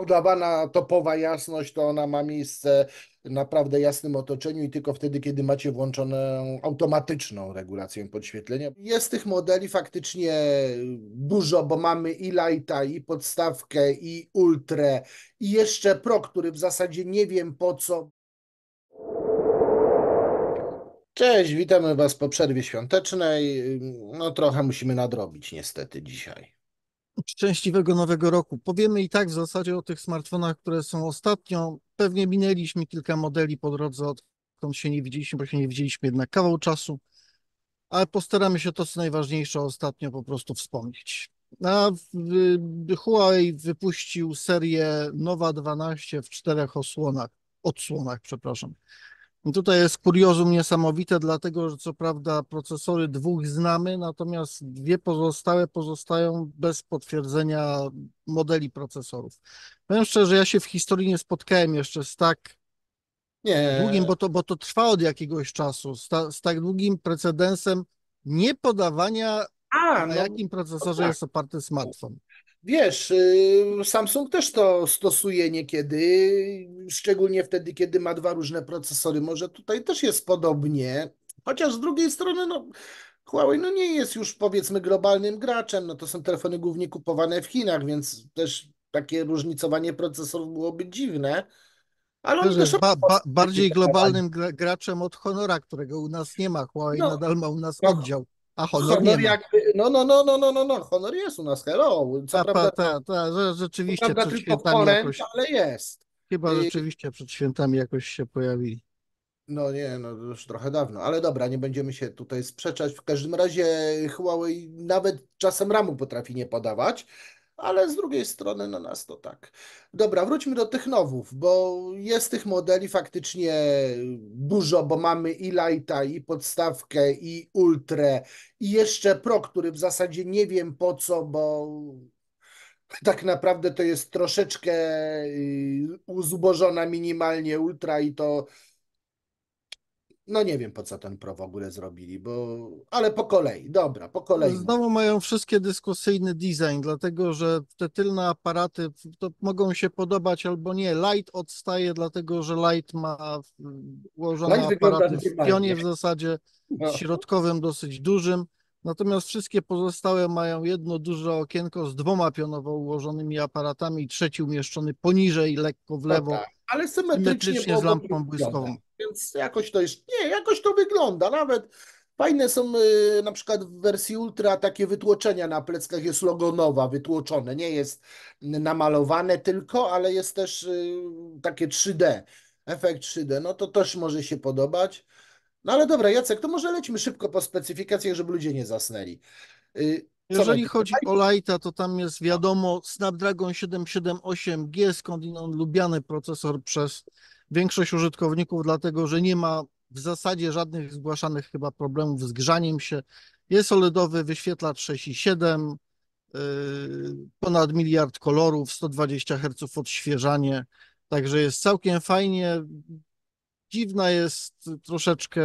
podawana topowa jasność, to ona ma miejsce w naprawdę jasnym otoczeniu i tylko wtedy, kiedy macie włączoną automatyczną regulację podświetlenia. Jest tych modeli faktycznie dużo, bo mamy i lighta, i podstawkę, i ultrę, i jeszcze pro, który w zasadzie nie wiem po co. Cześć, witamy Was po przerwie świątecznej. No trochę musimy nadrobić niestety dzisiaj. Szczęśliwego nowego roku. Powiemy i tak w zasadzie o tych smartfonach, które są ostatnio. Pewnie minęliśmy kilka modeli po drodze, odkąd się nie widzieliśmy, bo się nie widzieliśmy jednak kawał czasu, ale postaramy się to, co najważniejsze ostatnio po prostu wspomnieć. A Huawei wypuścił serię Nowa 12 w czterech osłonach, odsłonach, przepraszam. I tutaj jest kuriozum niesamowite, dlatego że co prawda procesory dwóch znamy, natomiast dwie pozostałe pozostają bez potwierdzenia modeli procesorów. Powiem szczerze, ja się w historii nie spotkałem jeszcze z tak Nie, długim, bo to, bo to trwa od jakiegoś czasu, z, ta, z tak długim precedensem nie podawania, a, na no, jakim procesorze tak. jest oparty smartfon. Wiesz, y, Samsung też to stosuje niekiedy, szczególnie wtedy, kiedy ma dwa różne procesory. Może tutaj też jest podobnie, chociaż z drugiej strony, no, Huawei no nie jest już powiedzmy globalnym graczem, no to są telefony głównie kupowane w Chinach, więc też takie różnicowanie procesorów byłoby dziwne, ale oni Też ba, ba, bardziej globalnym gra, graczem od Honora, którego u nas nie ma. Huawei No, nadal ma u nas oddział, a Honor nie Honor jakby, no, no, no, no, no, no, no, Honor jest u nas, hello, co Ta, prawda, ta, ta, ta, że co rzeczywiście prawda przed świętami jakoś, ale jest. chyba Y, rzeczywiście przed świętami jakoś się pojawili. No nie, no to już trochę dawno, ale dobra, nie będziemy się tutaj sprzeczać. W każdym razie Huawei nawet czasem ramu potrafi nie podawać, ale z drugiej strony na nas to tak. Dobra, wróćmy do tych nowów, bo jest tych modeli faktycznie dużo, bo mamy i lighta, i podstawkę, i ultrę, i jeszcze pro, który w zasadzie nie wiem po co, bo tak naprawdę to jest troszeczkę y, zubożona minimalnie ultra i to no nie wiem po co ten pro w ogóle zrobili, bo ale po kolei, dobra, po kolei. Znowu mają wszystkie dyskusyjny design, dlatego że te tylne aparaty to mogą się podobać albo nie. Light odstaje, dlatego że Light ma mm, ułożone Light aparaty w pionie w zasadzie, No. środkowym dosyć dużym. Natomiast wszystkie pozostałe mają jedno duże okienko z dwoma pionowo ułożonymi aparatami trzeci umieszczony poniżej, lekko w No lewo. tak, ale symetrycznie, symetrycznie z wyglądać. błyskową. Więc jakoś to jest, nie, jakoś to wygląda, nawet fajne są y, na przykład w wersji Ultra takie wytłoczenia na pleckach, jest logo Nowa wytłoczone, nie jest namalowane tylko, ale jest też y, takie 3D, efekt 3D, no to też może się podobać. No ale dobra, Jacek, to może lećmy szybko po specyfikacjach, żeby ludzie nie zasnęli. Y, Jeżeli chodzi o Lighta, to tam jest wiadomo Snapdragon 778G, skądinąd lubiany procesor przez większość użytkowników, dlatego że nie ma w zasadzie żadnych zgłaszanych chyba problemów z grzaniem się. Jest OLEDowy wyświetlacz 6,7, yy, ponad miliard kolorów, 120 Hz odświeżanie, także jest całkiem fajnie. Dziwna jest troszeczkę,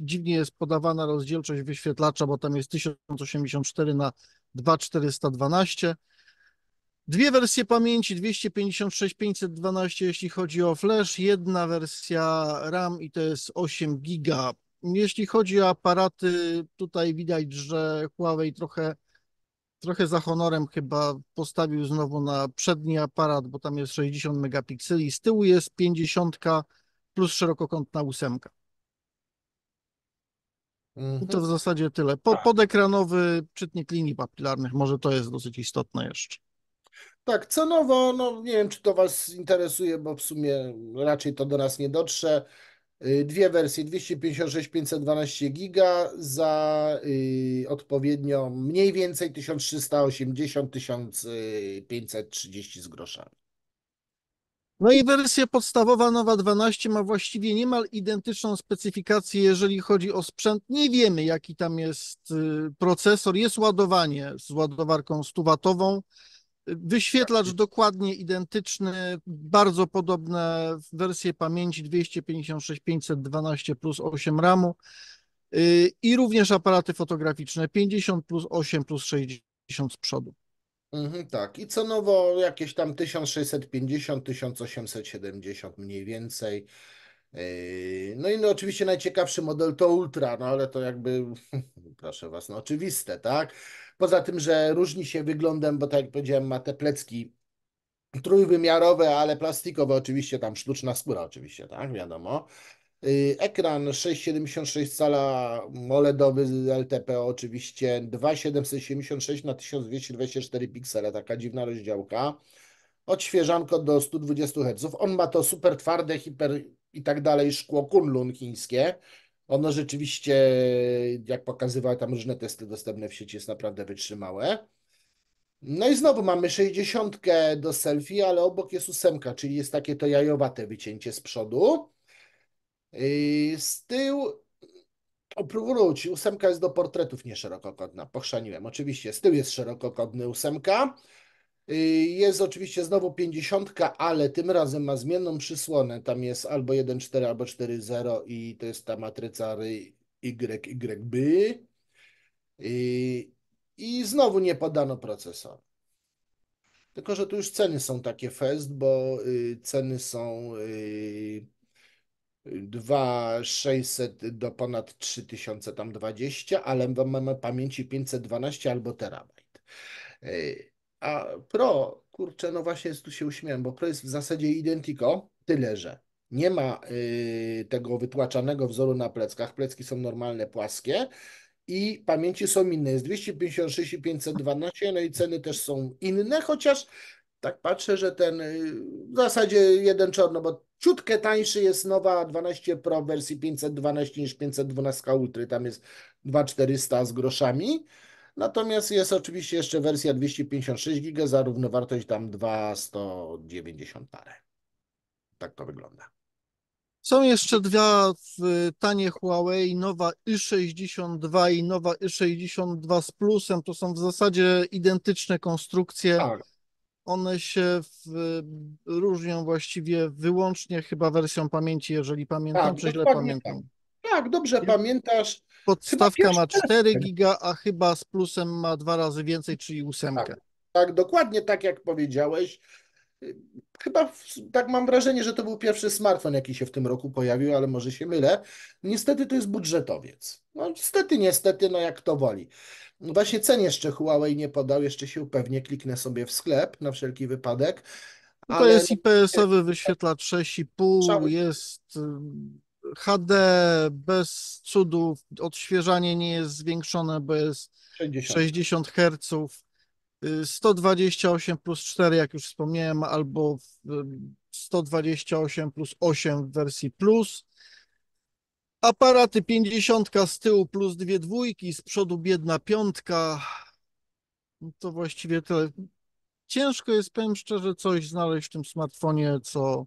dziwnie jest podawana rozdzielczość wyświetlacza, bo tam jest 1084 na 2412. Dwie wersje pamięci 256, 512, jeśli chodzi o flash, jedna wersja RAM i to jest 8 giga. Jeśli chodzi o aparaty, tutaj widać, że Huawei trochę, trochę za honorem chyba postawił znowu na przedni aparat, bo tam jest 60 megapikseli, z tyłu jest 50 plus szerokokątna ósemka. I Mhm. to w zasadzie tyle. Po, podekranowy czytnik linii papilarnych, może to jest dosyć istotne jeszcze. Tak, cenowo, no nie wiem, czy to Was interesuje, bo w sumie raczej to do nas nie dotrze. Y, Dwie wersje, 256, 512 giga za y, odpowiednio mniej więcej 1380, 1530 z groszami. No i wersja podstawowa Nowa 12 ma właściwie niemal identyczną specyfikację, jeżeli chodzi o sprzęt. Nie wiemy, jaki tam jest y, procesor. Jest ładowanie z ładowarką 100-watową. Wyświetlacz dokładnie identyczny, bardzo podobne wersje pamięci 256, 512 plus 8 RAMu y, i również aparaty fotograficzne 50 plus 8 plus 60 z przodu. Mhm, tak. I cenowo jakieś tam 1650, 1870 mniej więcej. Yy, No i no oczywiście najciekawszy model to Ultra, no ale to jakby, proszę was, no oczywiste, tak? Poza tym, że różni się wyglądem, bo tak jak powiedziałem, ma te plecki trójwymiarowe, ale plastikowe oczywiście, tam sztuczna skóra oczywiście, tak, wiadomo. Yy, Ekran 6,76 cala OLEDowy LTP oczywiście 2,776 na 1224 piksele, taka dziwna rozdziałka. Odświeżanko do 120 Hz. On ma to super twarde, hiper i tak dalej szkło Kunlun chińskie. Ono rzeczywiście, jak pokazywały tam różne testy dostępne w sieci, jest naprawdę wytrzymałe. No i znowu mamy 60 do selfie, ale obok jest ósemka, czyli jest takie to jajowate wycięcie z przodu. Z tyłu, oprócz ósemka jest do portretów nie szerokokątna, pochrzaniłem. Oczywiście z tyłu jest szerokokątny ósemka. Yy, Jest oczywiście znowu 50, ale tym razem ma zmienną przysłonę. Tam jest albo 1.4, albo 4.0 i to jest ta matryca YYB. Yy, I znowu nie podano procesora. Tylko, że tu już ceny są takie fest, bo y, ceny są y, 2,600 do ponad 3000 tam 20, ale mamy pamięci 512 albo terabajt. A Pro, kurczę, no właśnie tu się uśmiałem, bo Pro jest w zasadzie identico, tyle że nie ma y, tego wytłaczanego wzoru na pleckach. Plecki są normalne, płaskie i pamięci są inne. Jest 256 i 512, no i ceny też są inne, chociaż tak patrzę, że ten y, w zasadzie jeden czarno, bo ciutkę tańszy jest nowa 12 Pro w wersji 512 niż 512 Ultra, tam jest 2400 z groszami. Natomiast jest oczywiście jeszcze wersja 256 GB za równowartość tam 290 parę. Tak to wygląda. Są jeszcze dwie w- tanie Huawei, nowa Y62 i nowa Y62 z plusem. To są w zasadzie identyczne konstrukcje. Tak, One się w, różnią właściwie wyłącznie chyba wersją pamięci, jeżeli pamiętam, Tak, czy źle dokładnie pamiętam. tak, dobrze Nie- pamiętasz. Podstawka ma pierwszy 4 giga, a chyba z plusem ma dwa razy więcej, czyli ósemkę. Tak, tak, dokładnie tak jak powiedziałeś. Chyba tak mam wrażenie, że to był pierwszy smartfon, jaki się w tym roku pojawił, ale może się mylę. Niestety to jest budżetowiec. No niestety, niestety, no jak to woli. Właśnie cen jeszcze Huawei nie podał, jeszcze się upewnię, kliknę sobie w sklep na wszelki wypadek, No to ale jest IPS-owy wyświetlacz 6,5, Cały- jest HD, bez cudów, odświeżanie nie jest zwiększone, bo jest 60. 60 Hz, y, 128 plus 4, jak już wspomniałem, albo y, 128 plus 8 w wersji plus. Aparaty 50 z tyłu plus dwie dwójki, z przodu biedna piątka. No To właściwie tyle. Ciężko jest, powiem szczerze, coś znaleźć w tym smartfonie, co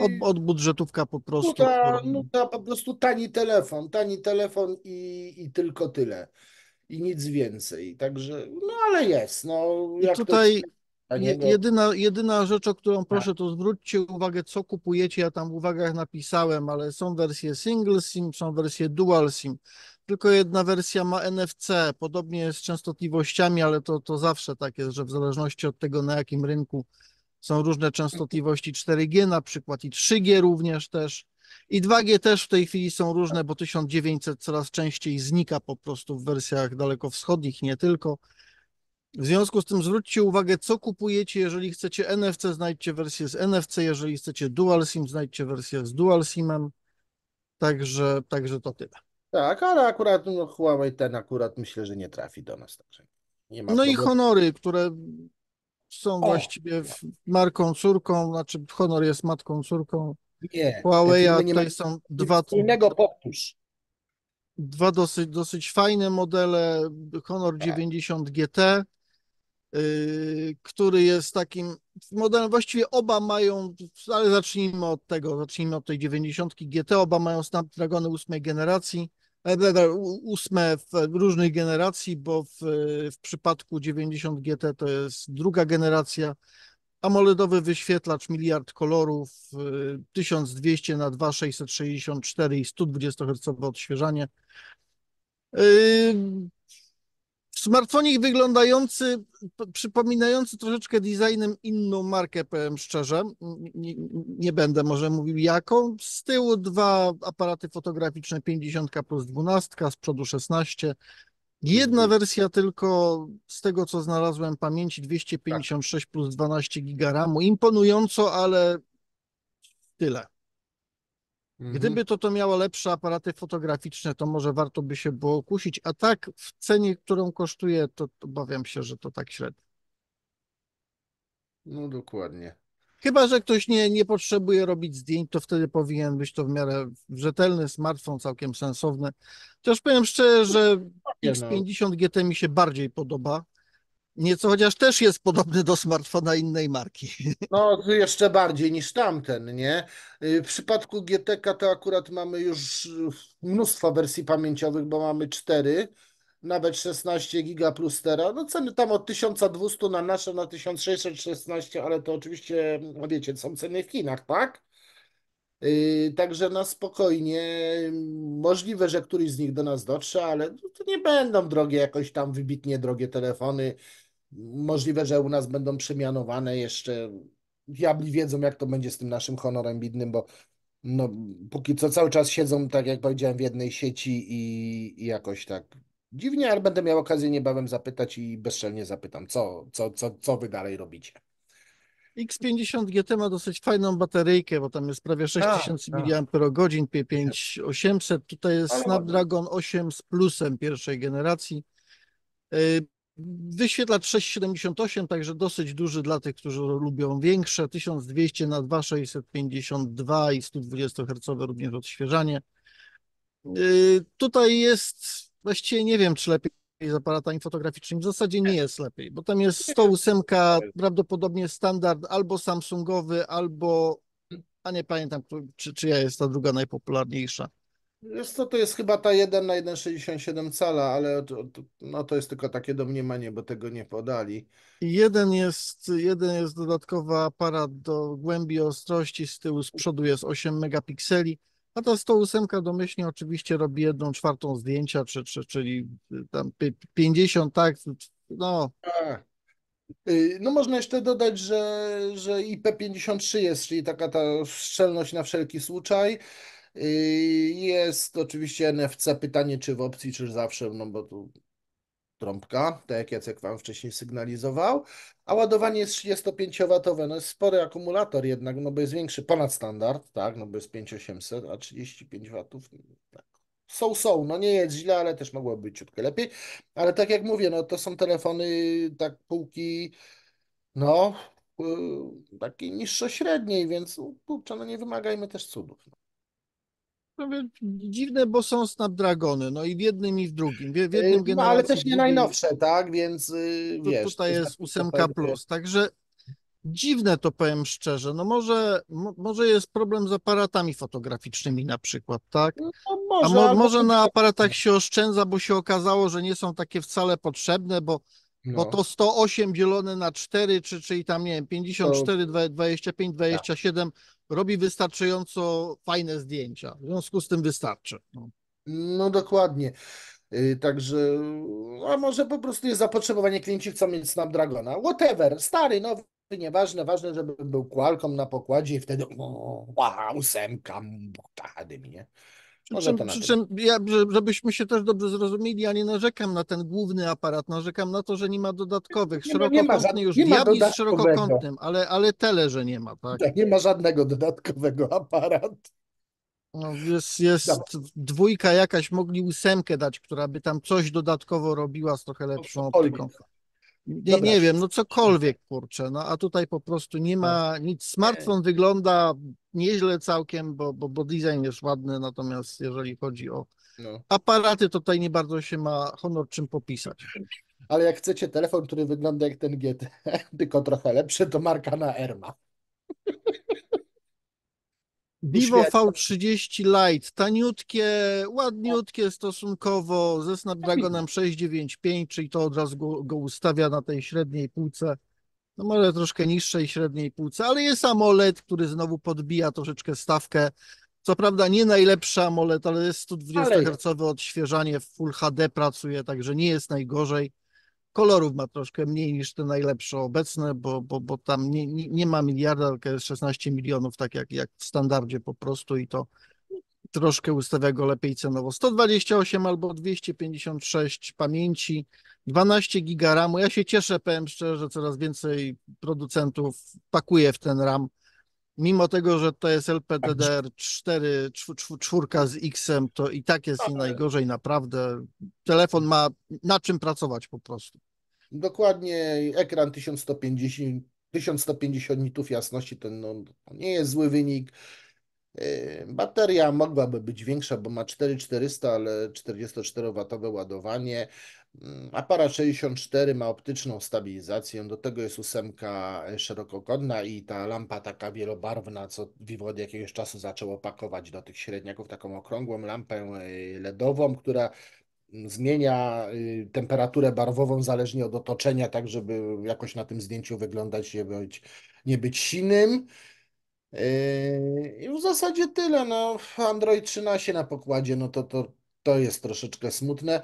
od, od budżetówka po prostu. Nuda, którą- nuda po prostu tani telefon, tani telefon i, i tylko tyle. I nic więcej. Także, no ale jest. No, I jak tutaj to Je, taniego, jedyna, jedyna rzecz, o którą proszę, to zwróćcie uwagę, co kupujecie. Ja tam w uwagach napisałem, ale są wersje single SIM, są wersje dual SIM. Tylko jedna wersja ma NFC, podobnie z częstotliwościami, ale to, to zawsze tak jest, że w zależności od tego, na jakim rynku są różne częstotliwości 4G na przykład i 3G również też. I 2G też w tej chwili są różne, bo 1900 coraz częściej znika po prostu w wersjach dalekowschodnich, nie tylko. W związku z tym zwróćcie uwagę, co kupujecie. Jeżeli chcecie NFC, znajdźcie wersję z NFC. Jeżeli chcecie Dual SIM, znajdźcie wersję z Dual SIMem. Także, także to tyle. tak, ale akurat no, Huawei ten akurat myślę, że nie trafi do nas. Także nie ma No i problemu. Honory, które są O! właściwie w- marką córką, znaczy Honor jest matką córką Nie, Huawei, a tutaj są dwa, wspólnego, powtórz. dwa dosyć, dosyć fajne modele. Honor Tak. 90 GT, yy, który jest takim modelem, właściwie oba mają, ale zacznijmy od tego, zacznijmy od tej 90 GT, oba mają Snapdragony ósmej generacji, ósme w różnych generacji, bo w, w przypadku 90 GT to jest druga generacja. AMOLEDowy wyświetlacz, miliard kolorów, y, 1200 na 2664 i 120 Hz odświeżanie. W smartfonie wyglądający, przypominający troszeczkę designem inną markę, powiem szczerze. Nie, nie będę może mówił jaką. Z tyłu dwa aparaty fotograficzne 50 plus 12, z przodu 16. Jedna wersja tylko z tego, co znalazłem pamięci 256 plus 12 giga RAMu. Imponująco, ale tyle. Mhm. Gdyby to to miało lepsze aparaty fotograficzne, to może warto by się było kusić, a tak w cenie, którą kosztuje, to obawiam się, że to tak średnio. No dokładnie. Chyba, że ktoś nie, nie potrzebuje robić zdjęć, to wtedy powinien być to w miarę rzetelny smartfon, całkiem sensowny. Chociaż powiem szczerze, że Nie no. X50 GT mi się bardziej podoba. Nieco, chociaż też jest podobny do smartfona innej marki. No, jeszcze bardziej niż tamten, nie? Y, W przypadku GTK to akurat mamy już y, mnóstwo wersji pamięciowych, bo mamy cztery, nawet 16 giga plus tera. No ceny tam od 1200 na nasze na 1616, ale to oczywiście, no wiecie, są ceny w Chinach, tak? Yy, Także na spokojnie, możliwe, że któryś z nich do nas dotrze, ale to nie będą drogie, jakoś tam wybitnie drogie telefony. Możliwe, że u nas będą przemianowane jeszcze. Diabli wiedzą, jak to będzie z tym naszym honorem bidnym, bo no, póki co cały czas siedzą, tak jak powiedziałem, w jednej sieci i, i jakoś tak dziwnie, ale będę miał okazję niebawem zapytać i bezczelnie zapytam, co, co, co, co wy dalej robicie. X50 GT ma dosyć fajną bateryjkę, bo tam jest prawie 6000 tak. mAh, 5800. Tutaj jest Ale Snapdragon 8 z plusem pierwszej generacji. Wyświetlacz 678, także dosyć duży dla tych, którzy lubią większe. 1200 na 2652 i 120 Hz również odświeżanie. Yy, Tutaj jest, właściwie nie wiem, czy lepiej z aparatami fotograficznymi. W zasadzie nie jest lepiej, bo tam jest 108, prawdopodobnie standard albo Samsungowy, albo, a nie pamiętam, któ- czy, czyja jest ta druga najpopularniejsza. Jest to, to jest chyba ta 1 na 1,67 cala, ale to, to, no to jest tylko takie domniemanie, bo tego nie podali. Jeden jest, jeden jest dodatkowy aparat do głębi ostrości, z tyłu, z przodu jest 8 megapikseli, a ta 108 domyślnie oczywiście robi jedną czwartą zdjęcia, czy, czy, czyli tam pi- 50, tak, no, A. Y, No można jeszcze dodać, że, że IP53 jest, czyli taka ta szczelność na wszelki słuczaj. Y, Jest oczywiście NFC, pytanie czy w opcji, czy zawsze, no bo tu trąbka, tak jak Jacek Wam wcześniej sygnalizował, a ładowanie jest 35W, no jest spory akumulator jednak, no bo jest większy ponad standard, tak, no bo jest 5800, a 35 W, tak. Są, są, no nie jest źle, ale też mogłoby być ciutkę lepiej, ale tak jak mówię, no to są telefony tak półki, no, yy, takiej niższo-średniej, więc no, kurczę, no nie wymagajmy też cudów. No. Mówię, dziwne, bo są Snapdragony, no i w jednym i w drugim. W, jednym no, generacji, ale też nie najnowsze, tak, więc yy, Tu, wiesz. tutaj to jest 8 super, plus, także dziwne to powiem szczerze. No może, mo, może jest problem z aparatami fotograficznymi na przykład, tak? No, A może, mo, albo- może na aparatach się oszczędza, bo się okazało, że nie są takie wcale potrzebne, bo, bo no. to 108 dzielone na 4, czy, czyli tam, nie wiem, 54, dwa- 25, 27 robi wystarczająco fajne zdjęcia. W związku z tym wystarczy. No. No dokładnie. Yy, Także, a może po prostu jest zapotrzebowanie klienci chcą mieć Snapdragona. Whatever, stary, nowy, nieważne, ważne, żeby był Qualcomm na pokładzie i wtedy o, wow, ósemka, blokady mnie. Może przy czym ja, że- żebyśmy się też dobrze zrozumieli, ja nie narzekam na ten główny aparat, narzekam na to, że nie ma dodatkowych. Nie ma- nie ma Szerokokątny już nie diabli z szerokokątnym, ale, ale tyle, że nie ma, tak? Tak, nie ma żadnego dodatkowego aparatu. No, jest, jest dwójka jakaś, mogli ósemkę dać, która by tam coś dodatkowo robiła z trochę lepszą optyką. Nie, Dobra. nie wiem, no cokolwiek, kurczę, no a tutaj po prostu nie ma nic. Smartfon wygląda nieźle całkiem, bo, bo, bo design jest ładny, natomiast jeżeli chodzi o No. aparaty, to tutaj nie bardzo się ma honor czym popisać. Ale jak chcecie telefon, który wygląda jak ten GT, tylko trochę lepszy, to marka na Erma. Vivo Uświetla. V30 Lite, taniutkie, ładniutkie stosunkowo ze Snapdragonem 695, czyli to od razu go, go ustawia na tej średniej półce, no może troszkę niższej średniej półce, ale jest AMOLED, który znowu podbija troszeczkę stawkę. Co prawda nie najlepszy AMOLED, ale jest 120 Ale Hz odświeżanie, w Full HD pracuje, także nie jest najgorzej. Kolorów ma troszkę mniej niż te najlepsze obecne, bo, bo, bo tam nie, nie, nie ma miliarda, tylko jest 16 milionów, tak jak, jak w standardzie po prostu i to troszkę ustawia go lepiej cenowo. 128 albo 256 pamięci, 12 giga RAMu. Ja się cieszę, powiem szczerze, że coraz więcej producentów pakuje w ten RAM. Mimo tego, że to jest LPDDR4 czwórka z X-em, to i tak jest nie najgorzej, naprawdę. Telefon ma na czym pracować po prostu. Dokładnie, ekran 1150, 1150 nitów jasności, to no, nie jest zły wynik. Yy, bateria mogłaby być większa, bo ma 4400, ale 44W ładowanie. Aparat 64 ma optyczną stabilizację, do tego jest ósemka szerokokątna i ta lampa taka wielobarwna, co Vivo od jakiegoś czasu zaczęło pakować do tych średniaków, taką okrągłą lampę yy, LEDową, która zmienia temperaturę barwową zależnie od otoczenia, tak żeby jakoś na tym zdjęciu wyglądać, nie być, nie być sinym. Yy, I w zasadzie tyle. No, Android 13 na pokładzie, no to, to, to jest troszeczkę smutne.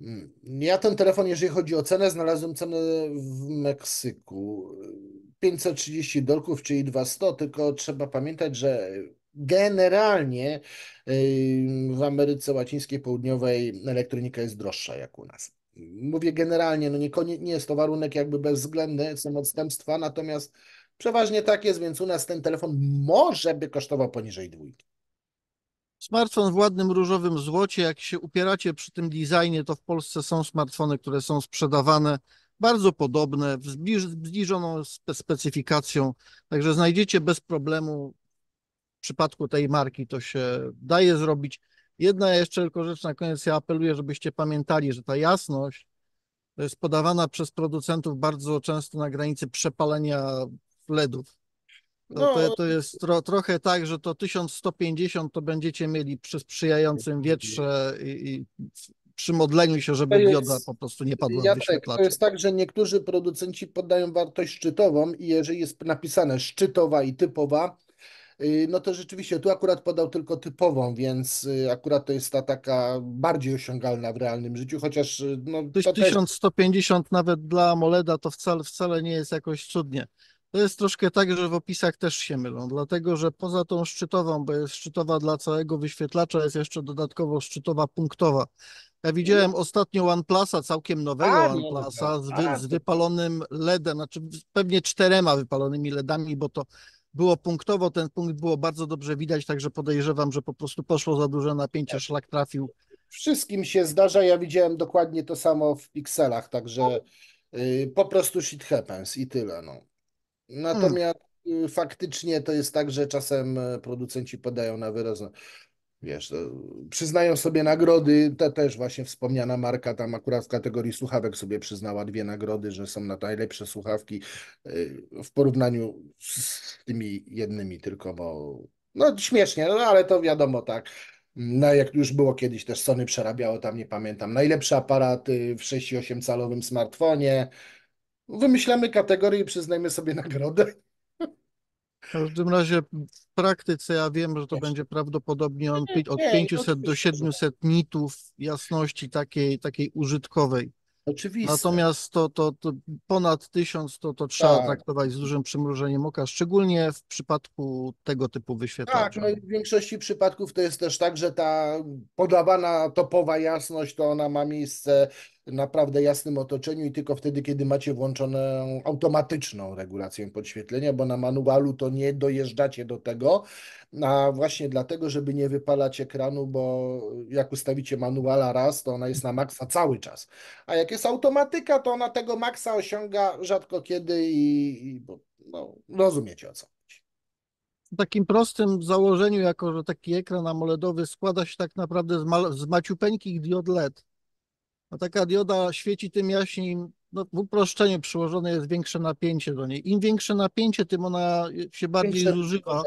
Mm, ja ten telefon, jeżeli chodzi o cenę, znalazłem cenę w Meksyku. 530 dolków, czyli 200, tylko trzeba pamiętać, że generalnie yy, w Ameryce Łacińskiej Południowej elektronika jest droższa jak u nas. Mówię generalnie, no nie, nie jest to warunek jakby bezwzględny, są odstępstwa, natomiast Przeważnie tak jest, więc u nas ten telefon może by kosztował poniżej dwójki. Smartfon w ładnym różowym złocie. Jak się upieracie przy tym designie, to w Polsce są smartfony, które są sprzedawane bardzo podobne, zbliż, zbliżoną spe specyfikacją, także znajdziecie bez problemu. W przypadku tej marki to się daje zrobić. Jedna jeszcze tylko rzecz na koniec, ja apeluję, żebyście pamiętali, że ta jasność jest podawana przez producentów bardzo często na granicy przepalenia LEDów. To, no, to, to jest tro, trochę tak, że to 1150 to będziecie mieli przy sprzyjającym wietrze i, i przy modleniu się, żeby jest, dioda po prostu nie padła w wyświetlaczu. To jest tak, że niektórzy producenci podają wartość szczytową i jeżeli jest napisane szczytowa i typowa, y, no to rzeczywiście tu akurat podał tylko typową, więc y, akurat to jest ta taka bardziej osiągalna w realnym życiu, chociaż y, no, to 1150 też... nawet dla AMOLEDa to wcale, wcale nie jest jakoś cudnie. To jest troszkę tak, że w opisach też się mylą, dlatego że poza tą szczytową, bo jest szczytowa dla całego wyświetlacza, jest jeszcze dodatkowo szczytowa punktowa. Ja widziałem ostatnio OnePlusa, całkiem nowego a, OnePlusa z, wy, z wypalonym LEDem, znaczy pewnie czterema wypalonymi LEDami, bo to było punktowo, ten punkt było bardzo dobrze widać, także podejrzewam, że po prostu poszło za duże napięcie, szlak trafił. Wszystkim się zdarza, ja widziałem dokładnie to samo w pikselach, także yy, po prostu shit happens i tyle. No. Natomiast hmm. faktycznie to jest tak, że czasem e, producenci podają na wyraz, no, wiesz, przyznają sobie nagrody, to też właśnie wspomniana marka tam akurat w kategorii słuchawek sobie przyznała dwie nagrody, że są na najlepsze słuchawki e, w porównaniu z tymi jednymi tylko, bo no śmiesznie, no ale to wiadomo tak. No, jak już było kiedyś, też Sony przerabiało tam, nie pamiętam, najlepszy aparat w 6,8 calowym smartfonie, Wymyślamy kategorię i przyznajmy sobie nagrodę. W każdym razie w praktyce ja wiem, że to będzie prawdopodobnie on od 500 do 700 nitów jasności takiej, takiej użytkowej. Oczywiście. Natomiast to, to, to ponad 1000 to, to trzeba tak. traktować z dużym przymrużeniem oka, szczególnie w przypadku tego typu wyświetlacza. Tak, no w większości przypadków to jest też tak, że ta podawana topowa jasność to ona ma miejsce naprawdę jasnym otoczeniu i tylko wtedy, kiedy macie włączoną automatyczną regulację podświetlenia, bo na manualu to nie dojeżdżacie do tego, a właśnie dlatego, żeby nie wypalać ekranu, bo jak ustawicie manuala raz, to ona jest na maksa cały czas, a jak jest automatyka, to ona tego maksa osiąga rzadko kiedy i, i no, rozumiecie o co takim prostym założeniu, jako że taki ekran AMOLEDowy składa się tak naprawdę z, ma z maciupeńkich diod LED, a taka dioda świeci tym jaśniej, no w uproszczeniu przyłożone jest większe napięcie do niej. Im większe napięcie, tym ona się bardziej Większe zużywa,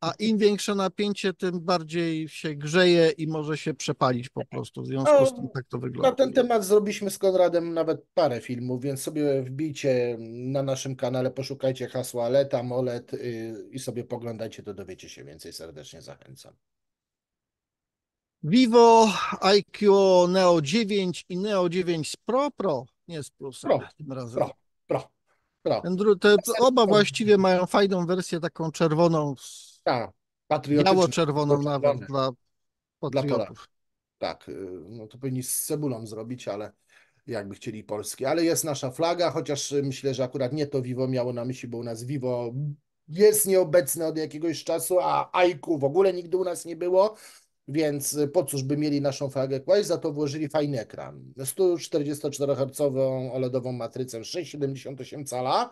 a im większe napięcie, tym bardziej się grzeje i może się przepalić po prostu. W związku z tym tak to wygląda. Na ten temat zrobiliśmy z Konradem nawet parę filmów, więc sobie wbijcie na naszym kanale, poszukajcie hasła LED, AMOLED y, i sobie poglądajcie, to dowiecie się więcej. Serdecznie zachęcam. Vivo IQ Neo 9 i Neo 9 Pro? Pro. Nie z plusem Pro, tym razem. Pro, pro, pro. Ten te, oba właściwie mają fajną wersję, taką czerwoną, z- Tak, biało-czerwoną nawet dla patriotów. Tak, y, no to powinni z cebulą zrobić, ale jakby chcieli polski. Ale jest nasza flaga, chociaż y, myślę, że akurat nie to Vivo miało na myśli, bo u nas Vivo jest nieobecne od jakiegoś czasu, a AIKU w ogóle nigdy u nas nie było, więc y, po cóż by mieli naszą flagę kłaść, za to włożyli fajny ekran. 144 Hz OLEDową matrycę 6,78 cala,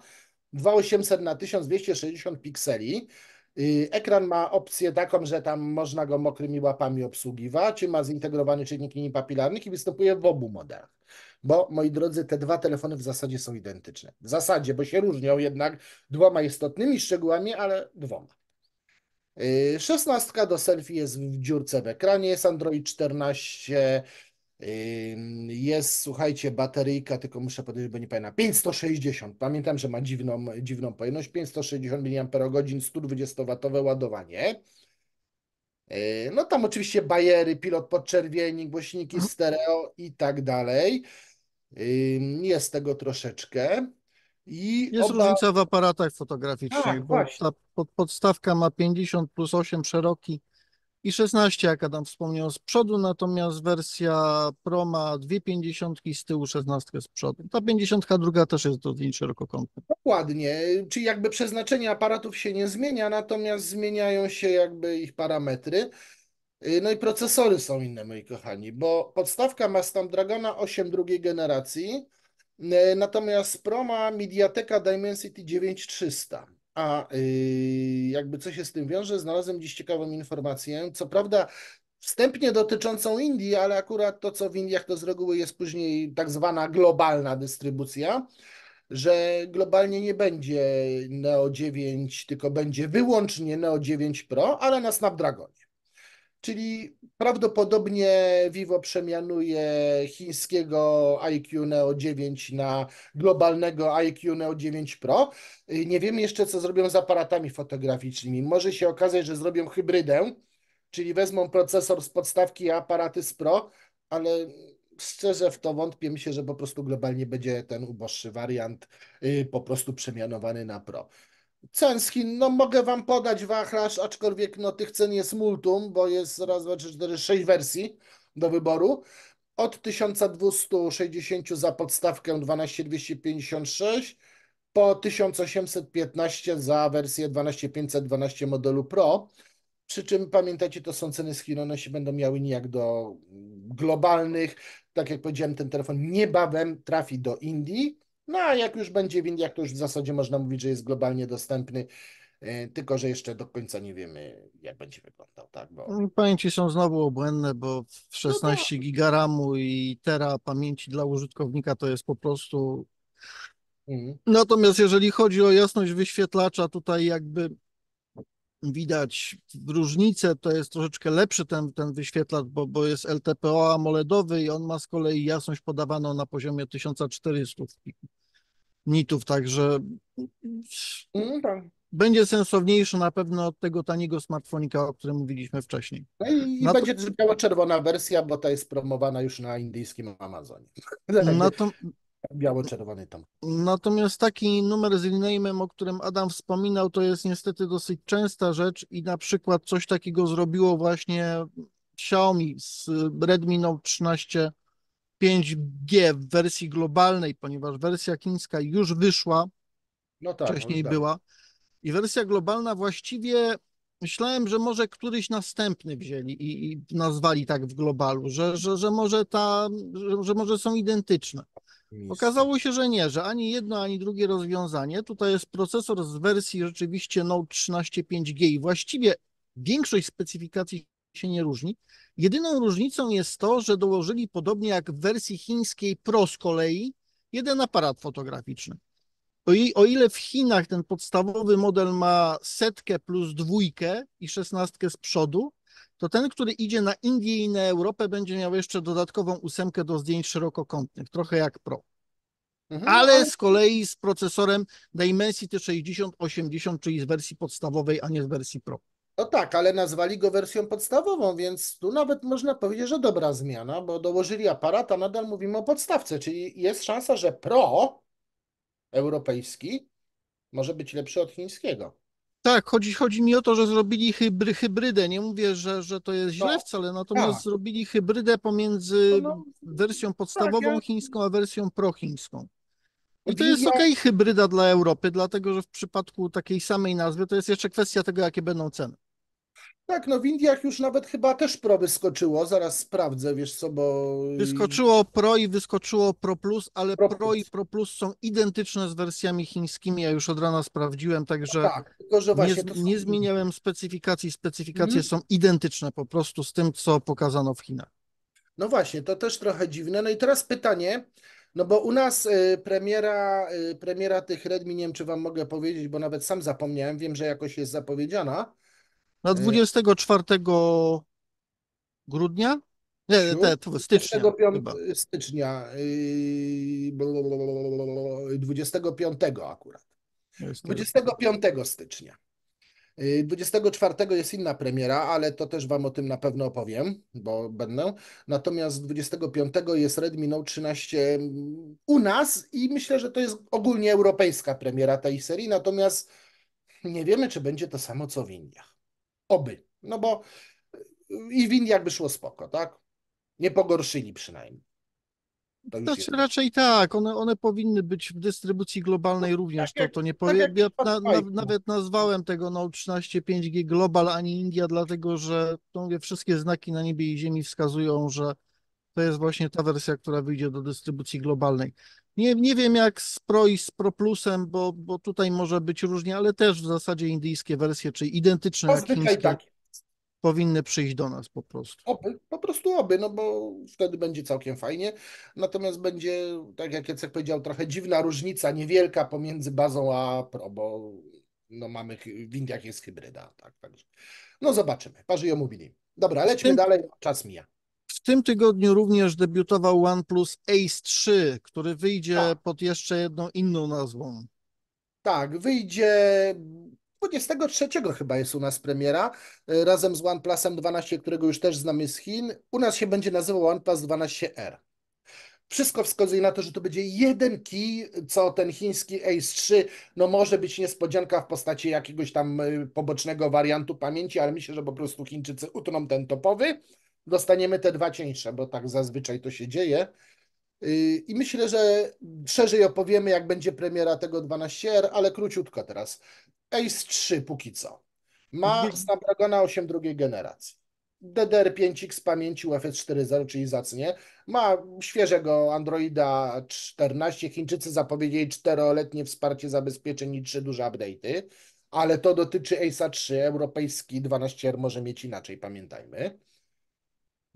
2800 na 1260 pikseli. Y, Ekran ma opcję taką, że tam można go mokrymi łapami obsługiwać, ma zintegrowany czynnik linii papilarnych i występuje w obu modelach. Bo, moi drodzy, te dwa telefony w zasadzie są identyczne. W zasadzie, bo się różnią jednak dwoma istotnymi szczegółami, ale dwoma. Y, Szesnastka do selfie jest w dziurce w ekranie, jest Android 14, Ym, Jest, słuchajcie, bateryjka, tylko muszę powiedzieć, bo nie pamiętam, 560. Pamiętam, że ma dziwną, dziwną pojemność, 560 mAh, 120W ładowanie. Yy, No tam oczywiście bajery, pilot podczerwieni, głośniki stereo i tak dalej. Jest tego troszeczkę. I Jest oba... różnica w aparatach fotograficznych, Tak, bo ta pod, podstawka ma 50 plus 8 szeroki i 16, jak Adam wspomniał, z przodu, natomiast wersja Pro ma dwie 50 z tyłu, 16 z przodu. Ta 52 też jest do zdjęć szerokokątnych. Dokładnie, czyli jakby przeznaczenie aparatów się nie zmienia, natomiast zmieniają się jakby ich parametry. No i procesory są inne, moi kochani, bo podstawka ma Snapdragona 8 drugiej generacji, natomiast Pro ma MediaTeka Dimensity 9300. A y, jakby co się z tym wiąże, znalazłem dziś ciekawą informację. Co prawda wstępnie dotyczącą Indii, ale akurat to, co w Indiach, to z reguły jest później tak zwana globalna dystrybucja że globalnie nie będzie Neo 9, tylko będzie wyłącznie Neo 9 Pro, ale na Snapdragonie. Czyli prawdopodobnie Vivo przemianuje chińskiego IQ Neo 9 na globalnego IQ Neo 9 Pro. Y, Nie wiem jeszcze, co zrobią z aparatami fotograficznymi. Może się okazać, że zrobią hybrydę, czyli wezmą procesor z podstawki i aparaty z Pro, ale szczerze w to wątpię. Myślę, że po prostu globalnie będzie ten uboższy wariant y, po prostu przemianowany na Pro. Cen z Chin, no mogę Wam podać wachlarz, aczkolwiek no tych cen jest multum, bo jest raz, dwa, trzy, cztery, sześć wersji do wyboru. Od 1260 za podstawkę 12256 po 1815 za wersję 12512 modelu Pro. Przy czym pamiętajcie, to są ceny z Chin, one się będą miały nijak do globalnych. Tak jak powiedziałem, ten telefon niebawem trafi do Indii. No a jak już będzie w Indiach, to już w zasadzie można mówić, że jest globalnie dostępny, e, tylko że jeszcze do końca nie wiemy, jak będzie wyglądał, tak? Bo... Pamięci są znowu obłędne, bo w 16 No giga RAMu i tera pamięci dla użytkownika to jest po prostu Mhm. Natomiast jeżeli chodzi o jasność wyświetlacza, tutaj jakby widać różnicę, to jest troszeczkę lepszy ten, ten wyświetlacz, bo, bo jest LTPO AMOLEDowy i on ma z kolei jasność podawaną na poziomie 1400 nitów, także Mhm, tak. będzie sensowniejszy na pewno od tego taniego smartfonika, o którym mówiliśmy wcześniej. No i, będzie też biało-czerwona wersja, bo ta jest promowana już na indyjskim Amazonie. Nato, Biało-czerwony tam. Natomiast taki numer z rename'em, o którym Adam wspominał, to jest niestety dosyć częsta rzecz i na przykład coś takiego zrobiło właśnie Xiaomi z Redmi Note 13 5G w wersji globalnej, ponieważ wersja chińska już wyszła, No tak. wcześniej no, była i wersja globalna właściwie myślałem, że może któryś następny wzięli i, i nazwali tak w globalu, że, że, że może ta, że, że może są identyczne. Okazało się, że nie, że ani jedno, ani drugie rozwiązanie. Tutaj jest procesor z wersji rzeczywiście Note 13 5G i właściwie większość specyfikacji się nie różni. Jedyną różnicą jest to, że dołożyli podobnie jak w wersji chińskiej Pro z kolei jeden aparat fotograficzny. O, ile w Chinach ten podstawowy model ma setkę plus dwójkę i szesnastkę z przodu, to ten, który idzie na Indię i na Europę, będzie miał jeszcze dodatkową ósemkę do zdjęć szerokokątnych, trochę jak Pro. Mhm, Ale z kolei z procesorem Dimensity 6080, czyli z wersji podstawowej, a nie z wersji Pro. No tak, ale nazwali go wersją podstawową, więc tu nawet można powiedzieć, że dobra zmiana, bo dołożyli aparat, a nadal mówimy o podstawce, czyli jest szansa, że Pro europejski może być lepszy od chińskiego. Tak, chodzi, chodzi mi o to, że zrobili hybry, hybrydę. Nie mówię, że, że to jest źle No, wcale, natomiast tak. zrobili hybrydę pomiędzy No, no, wersją podstawową ja- chińską, a wersją prochińską. I to jest okej hybryda dla Europy, dlatego że w przypadku takiej samej nazwy to jest jeszcze kwestia tego, jakie będą ceny. Tak, no w Indiach już nawet chyba też Pro wyskoczyło, zaraz sprawdzę, wiesz co, bo... Wyskoczyło Pro i wyskoczyło Pro Plus, ale Pro Pro i. Pro Plus są identyczne z wersjami chińskimi. Ja już od rana sprawdziłem, także Tak, tylko że nie, właśnie to są... nie zmieniałem specyfikacji. Specyfikacje Mhm. są identyczne po prostu z tym, co pokazano w Chinach. No właśnie, to też trochę dziwne. No i teraz pytanie, no bo u nas y, premiera, y, premiera tych Redmi, nie wiem czy wam mogę powiedzieć, bo nawet sam zapomniałem, wiem, że jakoś jest zapowiedziana. Na E, 24 grudnia? Nie, te, te, stycznia 25 chyba. stycznia, yy, blablabla, 25 akurat. Jest to- 25 stycznia. Yy, 24 jest inna premiera, ale to też Wam o tym na pewno opowiem, bo będę. Natomiast 25 jest Redmi Note 13 u nas i myślę, że to jest ogólnie europejska premiera tej serii. Natomiast nie wiemy, czy będzie to samo co w Indiach. Oby. No bo i w Indiach by szło spoko, tak? Nie pogorszyli przynajmniej. To Znaczy, jest. raczej tak, one, one powinny być w dystrybucji globalnej również, tak to, to nie tak powiem. Ja na, na, przypadku nawet nazwałem tego Note 13 5G Global, ani India, dlatego że to mówię, wszystkie znaki na niebie i ziemi wskazują, że to jest właśnie ta wersja, która wyjdzie do dystrybucji globalnej. Nie, nie wiem jak z Pro i z Pro Plusem, bo, bo tutaj może być różnie, ale też w zasadzie indyjskie wersje, czyli identyczne jak Zazwyczaj chińskie, tak. powinny przyjść do nas po prostu. Oby, po prostu oby, no bo wtedy będzie całkiem fajnie. Natomiast będzie, tak jak Jacek powiedział, trochę dziwna różnica, niewielka pomiędzy bazą a Pro, bo no mamy, w Indiach jest hybryda, tak, także. No zobaczymy, parzy ją mówili. Dobra, lećmy tym- dalej, czas mija. W tym tygodniu również debiutował OnePlus Ace 3, który wyjdzie Tak. pod jeszcze jedną inną nazwą. Tak, wyjdzie 23 chyba jest u nas premiera, y, razem z OnePlusem 12, którego już też znamy z Chin. U nas się będzie nazywał OnePlus 12R. Wszystko wskazuje na to, że to będzie jeden kij, co ten chiński Ace 3, no może być niespodzianka w postaci jakiegoś tam y, pobocznego wariantu pamięci, ale myślę, że po prostu Chińczycy utną ten topowy. Dostaniemy te dwa cieńsze, bo tak zazwyczaj to się dzieje. Y, I myślę, że szerzej opowiemy, jak będzie premiera tego 12R, ale króciutko teraz. Ace 3 póki co. Ma Wie- Snapdragona 8 drugiej generacji. DDR5X pamięci UFS 4.0, czyli zacnie. Ma świeżego Androida 14. Chińczycy zapowiedzieli czteroletnie wsparcie zabezpieczeń i trzy duże update'y, ale to dotyczy Ace'a 3. Europejski 12R może mieć inaczej, pamiętajmy.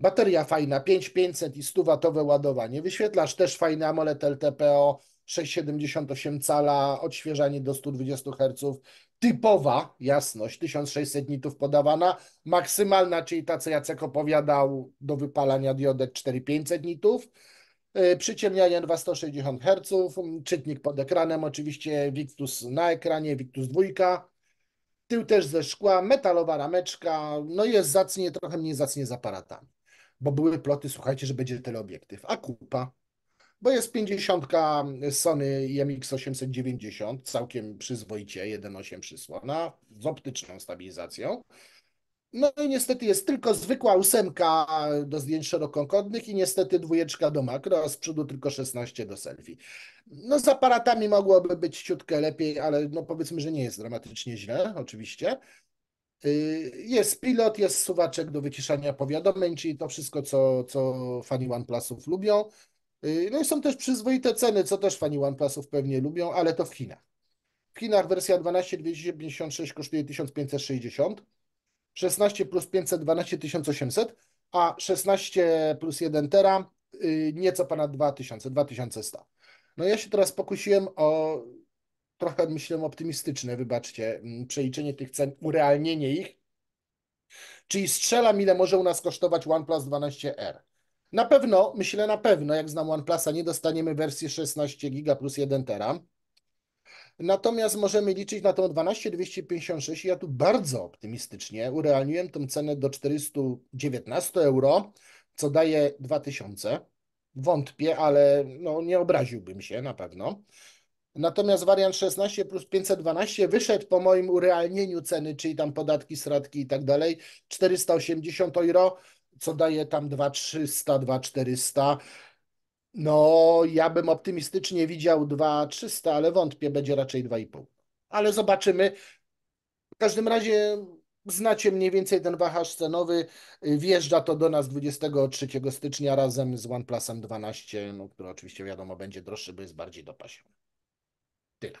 Bateria fajna, 5500 i 100-watowe ładowanie. Wyświetlacz też fajny AMOLED LTPO, 6,78 cala, odświeżanie do 120 Hz. Typowa jasność, 1600 nitów podawana. Maksymalna, czyli ta, co Jacek opowiadał, do wypalania diodek 4500 nitów. Yy, Przyciemnianie 260 Hz, czytnik pod ekranem, oczywiście Victus na ekranie, Victus 2. Tył też ze szkła, metalowa rameczka, no jest zacnie, trochę mniej zacnie z aparatami. Bo były ploty, słuchajcie, że będzie teleobiektyw, a kupa, bo jest 50 Sony IMX890, całkiem przyzwoicie, 1.8 przysłona, z optyczną stabilizacją. No i niestety jest tylko zwykła ósemka do zdjęć szerokokątnych i niestety dwójeczka do makro, a z przodu tylko 16 do selfie. No z aparatami mogłoby być ciutkę lepiej, ale no powiedzmy, że nie jest dramatycznie źle, oczywiście. Y, Jest pilot, jest suwaczek do wyciszania powiadomień, czyli to wszystko, co, co fani OnePlusów lubią. Y, No i są też przyzwoite ceny, co też fani OnePlusów pewnie lubią, ale to w Chinach. W Chinach wersja 12 256 kosztuje 1560, 16 plus 512 1800, a 16 plus 1 tera y, nieco ponad 2000, 2100. No ja się teraz pokusiłem o trochę, myślę, optymistyczne, wybaczcie, mm, przeliczenie tych cen, urealnienie ich, czyli strzelam, ile może u nas kosztować OnePlus 12R. Na pewno, myślę na pewno, jak znam OnePlusa, nie dostaniemy wersji 16 giga plus 1 tera. Natomiast możemy liczyć na tą 12256 i ja tu bardzo optymistycznie urealniłem tą cenę do 419 euro, co daje 2000. Wątpię, ale no, nie obraziłbym się na pewno. Natomiast wariant 16 plus 512 wyszedł po moim urealnieniu ceny, czyli tam podatki, stratki i tak dalej, 480 euro, co daje tam 2300, 2400. No, ja bym optymistycznie widział 2300, ale wątpię, będzie raczej 2,5. Ale zobaczymy. W każdym razie znacie mniej więcej ten wachlarz cenowy. Wjeżdża to do nas 23 stycznia razem z OnePlusem 12, no, który oczywiście wiadomo będzie droższy, bo jest bardziej dopasiony. Tyle.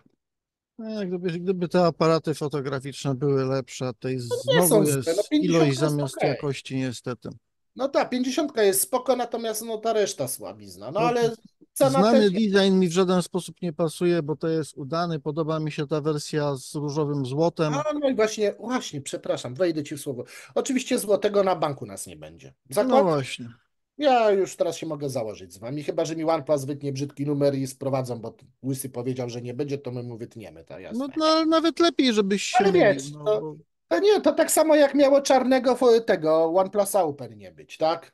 No, gdyby, gdyby te aparaty fotograficzne były lepsze, to jest, No nie są znowu jest no 50 ilość jest zamiast okej. jakości niestety. No ta 50 jest spoko, natomiast no ta reszta słabizna. No No, ale cena Znany też design mi w żaden sposób nie pasuje, bo to jest udany. Podoba mi się ta wersja z różowym złotem. A no i właśnie, właśnie, przepraszam, wejdę ci w słowo. Oczywiście złotego na banku nas nie będzie. No Zakład? właśnie. Ja już teraz się mogę założyć z wami, chyba że mi OnePlus wytnie brzydki numer i sprowadzą, bo Łysy powiedział, że nie będzie, to my mu wytniemy, to jasne. No, no ale nawet lepiej, żebyś się Ale wiesz, no, to- To nie, to tak samo jak miało czarnego tego OnePlus Open nie być, tak?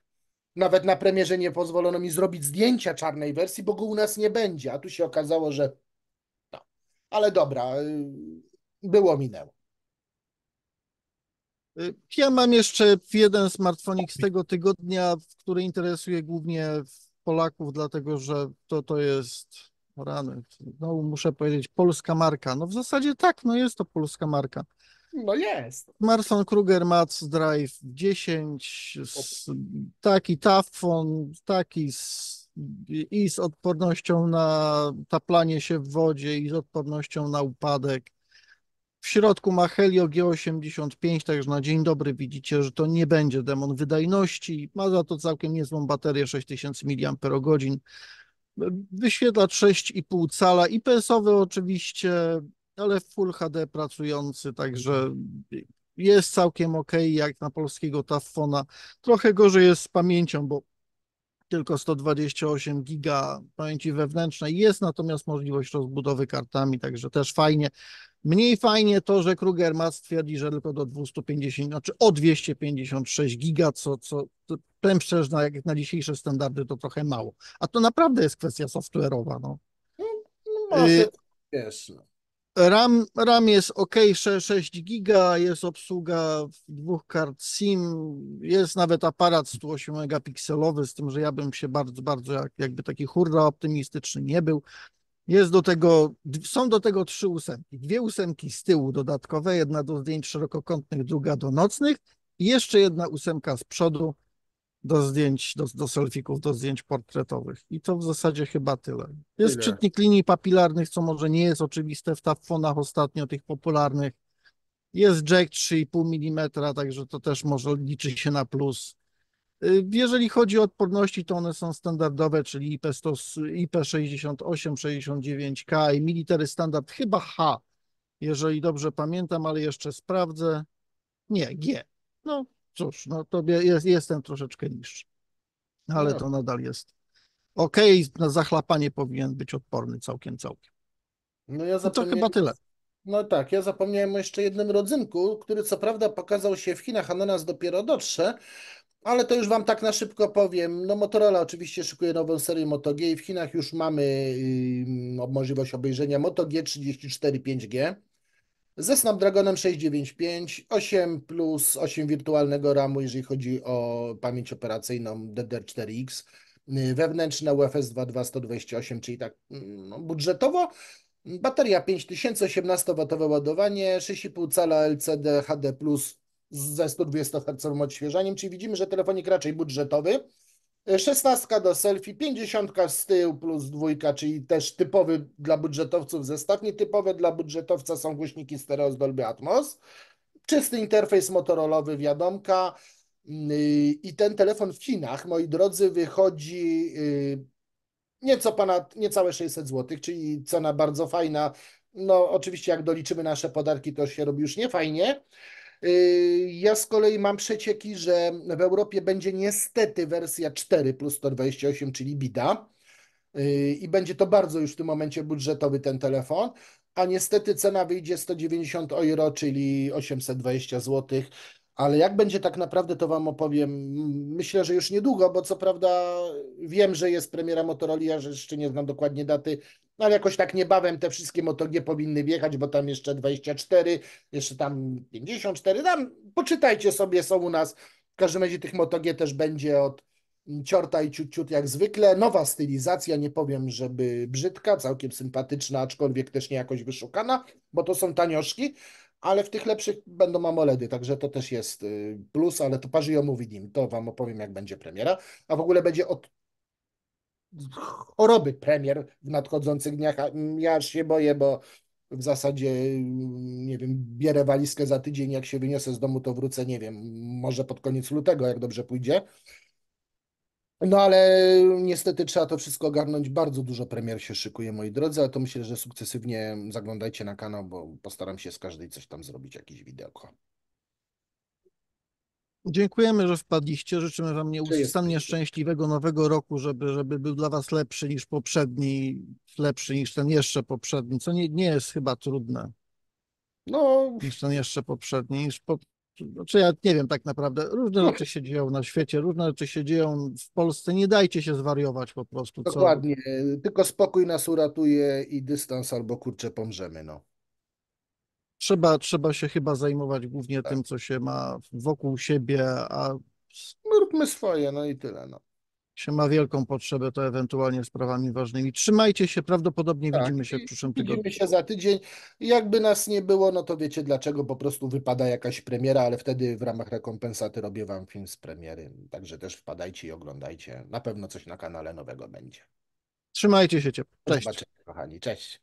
Nawet na premierze nie pozwolono mi zrobić zdjęcia czarnej wersji, bo go u nas nie będzie, a tu się okazało, że no. Ale dobra, y, było minęło. Ja mam jeszcze jeden smartfonik z tego tygodnia, który interesuje głównie Polaków, dlatego że to, to jest rany. Znowu muszę powiedzieć, polska marka. No w zasadzie tak, no jest to polska marka. No jest. Smartphone Kruger Mats Drive 10, z, taki tafon, taki z, i z odpornością na taplanie się w wodzie, i z odpornością na upadek. W środku ma Helio G85, także na dzień dobry widzicie, że to nie będzie demon wydajności. Ma za to całkiem niezłą baterię 6000 mAh. Wyświetlacz 6,5 cala, IPS-owy oczywiście, ale Full HD pracujący, także jest całkiem ok, jak na polskiego Taffona. Trochę gorzej jest z pamięcią, bo tylko 128 giga pamięci wewnętrznej jest, natomiast możliwość rozbudowy kartami, także też fajnie. Mniej fajnie to, że Kruger Mats twierdzi, że tylko do 250, znaczy o 256 giga, co, co powiem szczerze, na, jak na dzisiejsze standardy to trochę mało. A to naprawdę jest kwestia software'owa, no. No może, Y- wiesz, no. RAM, RAM jest ok, 6 giga, jest obsługa dwóch kart SIM, jest nawet aparat 108 megapikselowy, z tym, że ja bym się bardzo, bardzo jak, jakby taki hurra optymistyczny nie był. Jest do tego, są do tego trzy ósemki. Dwie ósemki z tyłu dodatkowe, jedna do zdjęć szerokokątnych, druga do nocnych i jeszcze jedna ósemka z przodu do zdjęć, do, do selfików, do zdjęć portretowych. I to w zasadzie chyba tyle. Jest Tyle. czytnik linii papilarnych, co może nie jest oczywiste w tafonach ostatnio, tych popularnych. Jest jack 3,5 mm, także to też może liczy się na plus. Y, Jeżeli chodzi o odporności, to one są standardowe, czyli IP100, IP68, 69K i military standard, chyba H, jeżeli dobrze pamiętam, ale jeszcze sprawdzę. Nie, G. No cóż, no to jest, jestem troszeczkę niższy, ale No. to nadal jest. OK, na zachlapanie powinien być odporny całkiem, całkiem. No ja No to zapomniałem, chyba tyle. No tak, ja zapomniałem o jeszcze jednym rodzynku, który co prawda pokazał się w Chinach, a do nas dopiero dotrze, ale to już wam tak na szybko powiem. No Motorola oczywiście szykuje nową serię Moto G i w Chinach już mamy yy, możliwość obejrzenia Moto G34 5G ze Snapdragonem 695, 8 plus 8 wirtualnego RAMu, jeżeli chodzi o pamięć operacyjną DDR4X, yy, wewnętrzne UFS 2.2 128, czyli tak mm, no, budżetowo. Bateria 5000, 18W ładowanie, 6,5 cala LCD HD ze 120 Hz odświeżaniem, czyli widzimy, że telefonik raczej budżetowy. 16 do selfie, 50 z tyłu plus dwójka, czyli też typowy dla budżetowców zestaw. Nietypowe dla budżetowca są głośniki stereo z Dolby Atmos. Czysty interfejs motorolowy, wiadomka. Yy, I ten telefon w Chinach, moi drodzy, wychodzi yy, nieco ponad, niecałe 600 zł, czyli cena bardzo fajna. No, oczywiście, jak doliczymy nasze podarki, to się robi już nie fajnie. Yy, Ja z kolei mam przecieki, że w Europie będzie niestety wersja 4 plus 128, czyli bida. Yy, I będzie to bardzo już w tym momencie budżetowy ten telefon. a niestety cena wyjdzie 190 euro, czyli 820 zł. Ale jak będzie tak naprawdę, to Wam opowiem. Myślę, że już niedługo, bo co prawda wiem, że jest premiera Motorola, że jeszcze nie znam dokładnie daty, no ale jakoś tak niebawem te wszystkie Moto G powinny wjechać, bo tam jeszcze 24, jeszcze tam 54, tam poczytajcie sobie, są u nas. W każdym razie tych Moto G też będzie od ciorta i ciut, ciut jak zwykle. Nowa stylizacja, nie powiem, żeby brzydka, całkiem sympatyczna, aczkolwiek też nie jakoś wyszukana, bo to są tanioszki, ale w tych lepszych będą AMOLEDy, także to też jest y, plus, ale to parzy ją nim, to wam opowiem, jak będzie premiera, a w ogóle będzie od choroby premier w nadchodzących dniach, ja się boję, bo w zasadzie, nie wiem, bierę walizkę za tydzień, jak się wyniosę z domu, to wrócę, nie wiem, może pod koniec lutego, jak dobrze pójdzie. No ale niestety trzeba to wszystko ogarnąć. Bardzo dużo premier się szykuje, moi drodzy, ale to myślę, że sukcesywnie zaglądajcie na kanał, bo postaram się z każdej coś tam zrobić, jakieś widełko. Dziękujemy, że wpadliście. Życzymy Wam nieustannie szczęśliwego nowego roku, żeby, żeby był dla Was lepszy niż poprzedni, lepszy niż ten jeszcze poprzedni, co nie, nie jest chyba trudne, No, niż ten jeszcze poprzedni, niż po, znaczy ja nie wiem tak naprawdę, różne No. rzeczy się dzieją na świecie, różne rzeczy się dzieją w Polsce, nie dajcie się zwariować po prostu, co? dokładnie. Tylko spokój nas uratuje i dystans, albo kurczę, pomrzemy, no. Trzeba, trzeba się chyba zajmować głównie Tak. tym, co się ma wokół siebie, a No, róbmy swoje, no i tyle, no. się ma wielką potrzebę, to ewentualnie sprawami ważnymi. Trzymajcie się, prawdopodobnie Tak, widzimy się w przyszłym tygodniu. Widzimy się za tydzień. Jakby nas nie było, no to wiecie dlaczego, po prostu wypada jakaś premiera, ale wtedy w ramach rekompensaty robię wam film z premiery. Także też wpadajcie i oglądajcie. Na pewno coś na kanale nowego będzie. Trzymajcie się ciepło. Do Cześć. zobaczenia, kochani. Cześć.